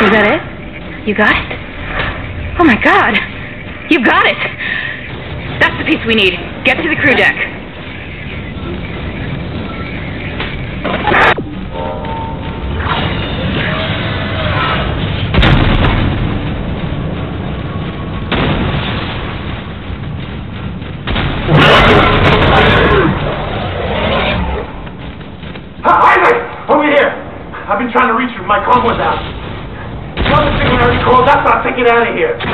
Is that it? You got it? Oh my god! You got it! That's the piece we need. Get to the crew deck. Get out of here.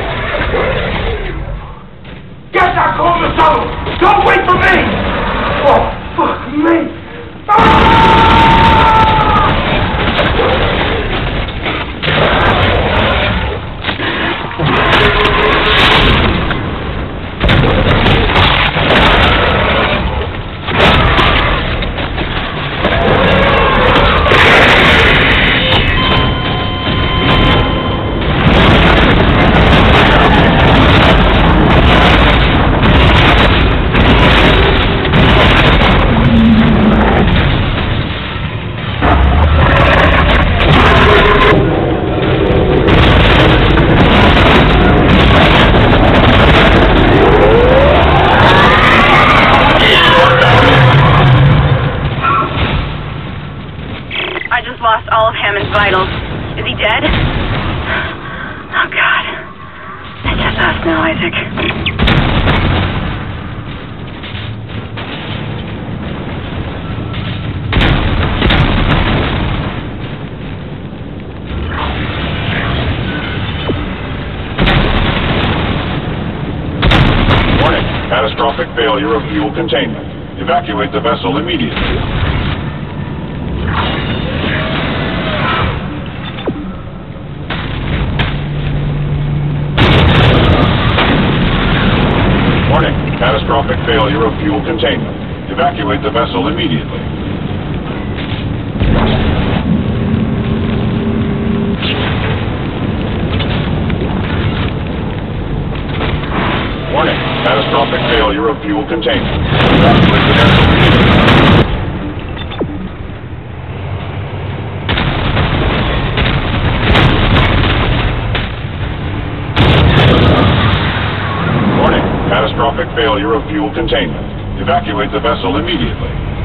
I just lost all of Hammond's vitals. Is he dead? Oh, God. I just lost now, Isaac. Catastrophic failure of fuel containment. Evacuate the vessel immediately. Catastrophic failure of fuel containment. Evacuate the vessel immediately. Warning, catastrophic failure of fuel containment. Evacuate the vessel immediately. Failure of fuel containment. Evacuate the vessel immediately.